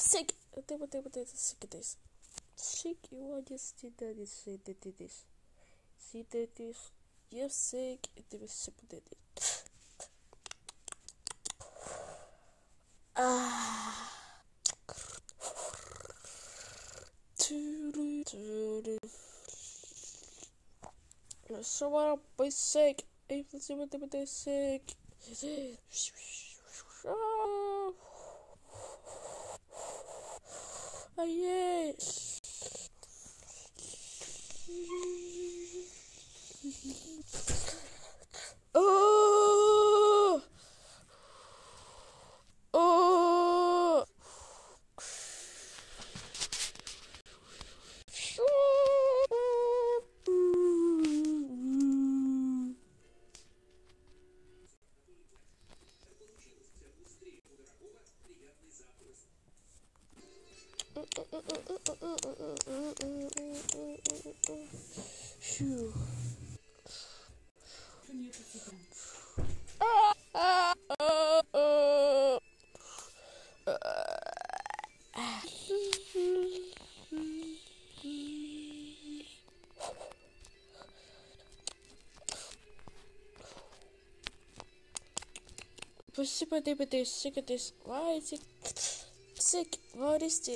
sick. What what what what sick it is. Sick. Want to see that is say that it is. See that is. You're sick. It was sick that it. Ah. So what up, sick? What they sick. Phew. Pussy, sick of this. Why is it sick? What is this?